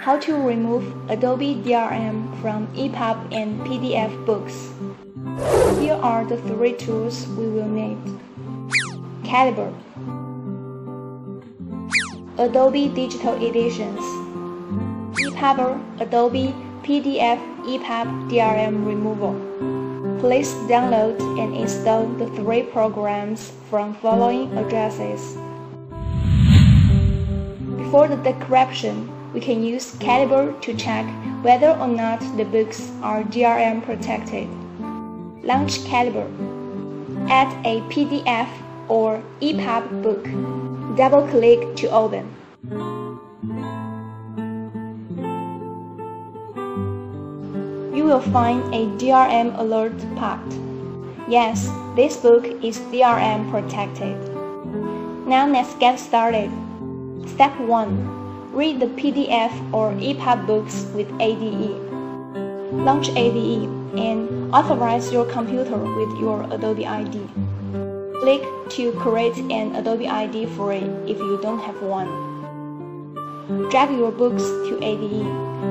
How to remove Adobe DRM from EPUB and PDF books. Here are the three tools we will need. Calibre Adobe Digital Editions Epubor Adobe PDF EPUB DRM Removal Please download and install the three programs from following addresses. Before the decryption, we can use Calibre to check whether or not the books are DRM protected. Launch Calibre. Add a PDF or EPUB book. Double-click to open. You will find a DRM alert popped. Yes, this book is DRM protected. Now let's get started. Step 1. Read the PDF or EPUB books with ADE. Launch ADE and authorize your computer with your Adobe ID. Click to create an Adobe ID for it if you don't have one. Drag your books to ADE.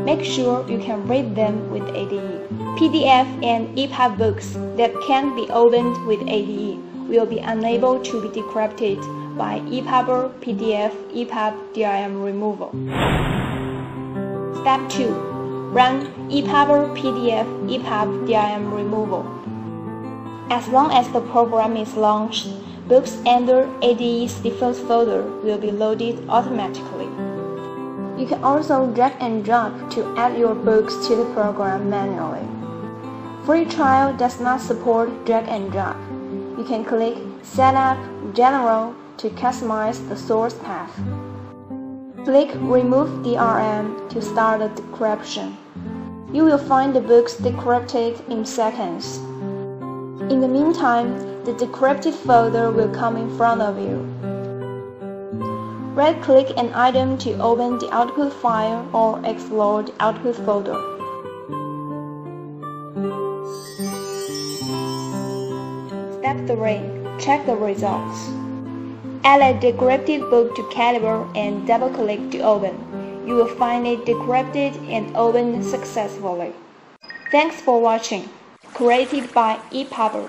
Make sure you can read them with ADE. PDF and EPUB books that can be opened with ADE will be unable to be decrypted by Epubor PDF EPUB DRM removal. Step 2. Run Epubor PDF EPUB DRM removal. As long as the program is launched, books under ADE's default folder will be loaded automatically. You can also drag and drop to add your books to the program manually. Free trial does not support drag and drop. You can click Setup General to customize the source path. Click Remove DRM to start the decryption. You will find the books decrypted in seconds. In the meantime, the decrypted folder will come in front of you. Right-click an item to open the output file or explore the output folder. Step 3. Check the results. Add a decrypted book to Calibre and double-click to open. You will find it decrypted and opened successfully. Thanks for watching. Created by Epubor.